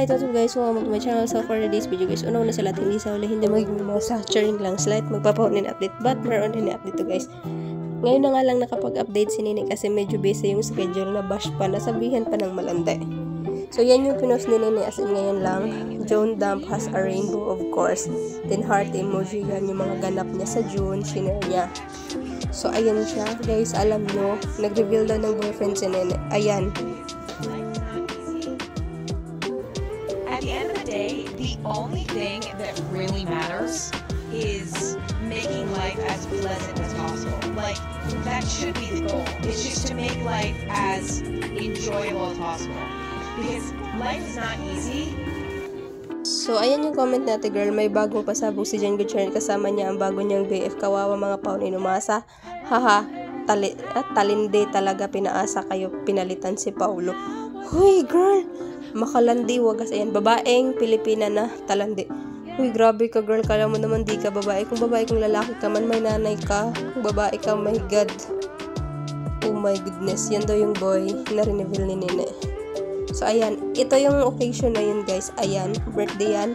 Alright, what's up guys? Welcome to my channel. So for today's video guys, una na sa lahat, hindi sa uli, hindi magiging mga sa charing lang slight, magpapahunin update, but meron din update to guys. Ngayon na nga lang nakapag-update si Nini kasi medyo busy yung schedule na bash pa, nasabihan pa ng malande. So yan yung pinost ni Nini as in ngayon lang. Joan Dump has a rainbow of course. Then heart emoji, yan yung mga ganap niya sa June, shinare niya. So ayan siya, guys, alam nyo, nag-reveal daw ng boyfriend si Nene. Ayan, The end of the day, the only thing that really matters is making life as pleasant as possible. Like, that should be the goal. It's just to make life as enjoyable as possible. Because life is not easy, So, ayan yung comment natin, girl. May bagong pasabog si Jen Gutierrez. Kasama niya ang bago niyang BF. Kawawa mga paon inumasa. Haha, tali, at talinde talaga pinaasa kayo. Pinalitan si Paulo. Huy, girl! Makalandi, wagas. Ayan, babaeng Pilipina na talandi. Huy, grabe ka, girl. Kala mo naman di ka babae. Kung babae, kung lalaki ka man, may nanay ka. Kung babae ka, my God. Oh my goodness. Yan daw yung boy na reveal ni Nene. So, ayan. Ito yung occasion na yun, guys. Ayan. Birthday yan.